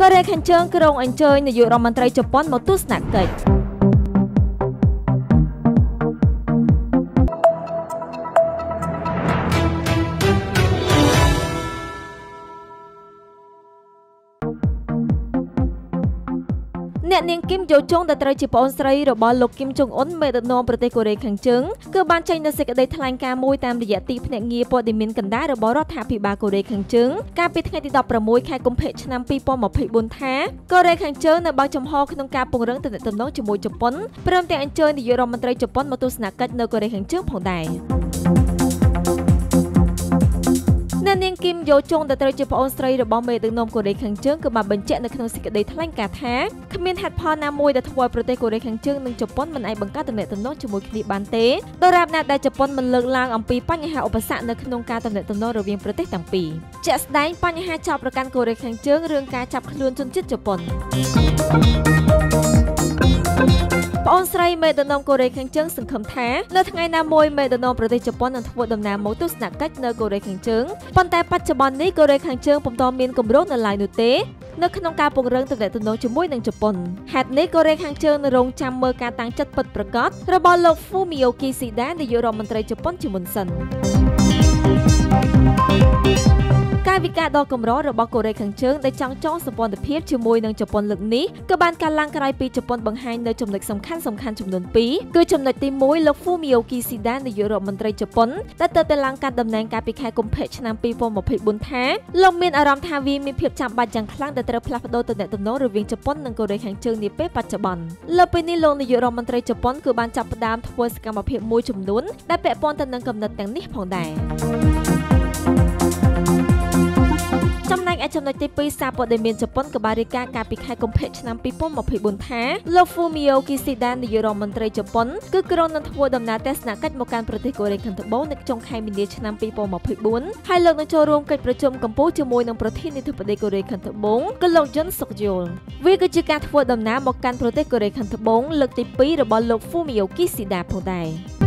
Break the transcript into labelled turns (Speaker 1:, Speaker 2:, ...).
Speaker 1: កូរ៉េខាងជើងក្រុងអញ្ជើញនាយករដ្ឋមន្ត្រីជប៉ុនមកទស្សនកិច្ច អ្នកនាងគីមយោជុងដែលត្រូវជាប្អូនស្រីរបស់លោកគីមចុងអ៊ុនមេដឹកនាំប្រទេសកូរ៉េខាងជើងគឺបានចេញនូវសេចក្តីថ្លែងការណ៍មួយតាមរយៈទីភ្នាក់ងារព័ត៌មានកណ្ដាលរបស់រដ្ឋាភិបាលកូរ៉េខាងជើងកាលពីថ្ងៃទី16ខែកុម្ភៈឆ្នាំ2024ថាកូរ៉េខាងជើងនៅបើកចំហក្នុងការពង្រឹងទំនាក់ទំនងជាមួយជប៉ុនព្រមទាំងអញ្ជើញនាយករដ្ឋមន្ត្រីជប៉ុនមកទស្សនកិច្ចនៅកូរ៉េខាងជើងផងដែរ អ្នកនាងគីមយោជុងដែលត្រូវជាប្អូនស្រីរបស់មេដឹកនាំកូរ៉េខាងជើងក៏បានបញ្ជាក់នៅក្នុងសេចក្តីថ្លែងការណ៍ថាគ្មានហេតុផលណាមួយដែលធ្វើឲ្យប្រទេសកូរ៉េខាងជើងនិងជប៉ុនមិនអាចបង្កើតទំនាក់ទំនងជាមួយគ្នាបានទេដរាបណាដែលជប៉ុនមិនលើកឡើងអំពីបញ្ហាឧបសគ្គនៅក្នុងការទំនាក់ទំនងរវាងប្រទេសទាំងពីរជាក់ស្ដែងបញ្ហាចោទប្រកាន់កូរ៉េខាងជើងរឿងការចាប់ខ្លួនជនជាតិជប៉ុន ប្អូនស្រីមេដឹកនាំកូរ៉េខាងជើងសង្ឃឹមថានៅថ្ងៃណាមួយមេដឹកនាំប្រទេសជប៉ុននឹងធ្វើដំណើរមកទស្សនកិច្ចនៅកូរ៉េខាងជើងប៉ុន្តែបច្ចុប្បន្ននេះកូរ៉េខាងជើងពុំទាន់មានគម្រោងនៅឡើយនោះទេនៅក្នុងការពង្រឹងទំនាក់ទំនងជាមួយនឹងជប៉ុនហេតុនេះកូរ៉េខាងជើងនៅរងចាំមើលការតាំងចិត្តពិតប្រាកដរបស់លោក Fumio Kishida នាយករដ្ឋមន្ត្រីជប៉ុនជាមុនសិនកាយ វិការដ៏កម្ររបស់កូរ៉េខាងជើងដែលចង់ចងសម្ព័ន្ធភាពជាមួយនឹងជប៉ុនលើកនេះក៏បានកើតឡើងក្រោយពីជប៉ុនបង្ហាញនៅចំណុចសំខាន់សំខាន់ចំនួន2គឺចំណុចទី1លោក Fumio Kishida នាយករដ្ឋមន្ត្រីជប៉ុនដែលទៅតែឡើងកាន់តំណែងកាលពីខែកុម្ភៈឆ្នាំ2024ថាលោកមានអារម្មណ៍ថាវាមានភាពចាំបាច់យ៉ាងខ្លាំងដែលត្រូវផ្លាស់ប្ដូរទំនាក់ទំនងរវាងជប៉ុននិងកូរ៉េខាងជើងនាពេលបច្ចុប្បន្នលើពីនេះលោកនាយករដ្ឋមន្ត្រីជប៉ុនគឺបានចាប់ផ្ដើមធ្វើសកម្មភាពមួយចំនួនដែលពាក់ព័ន្ធទៅនឹងកំណត់ទាំងនេះផងដែរចំណែក ឯចំណុចទី2សារព័ត៌មានជប៉ុនក៏បានរាយការណ៍កាលពីខែកុម្ភៈឆ្នាំ2024ថាលោក Fumio Kishida នាយករដ្ឋមន្ត្រីជប៉ុនគឺក្រុងនឹងធ្វើដំណើរទស្សនកិច្ចមកកាន់ប្រទេសកូរ៉េខាងត្បូងនៅចុងខែមីនាឆ្នាំ2024ហើយលោកនឹងចូលរួមកិច្ចប្រជុំកម្ពុជាជាមួយនឹងប្រធានាធិបតីកូរ៉េខាងត្បូងគឺលោកយុនសុកយលវាគឺជាការធ្វើដំណើរមកកាន់ប្រទេសកូរ៉េខាងត្បូងលើកទី2របស់លោក Fumio Kishida ផងដែរ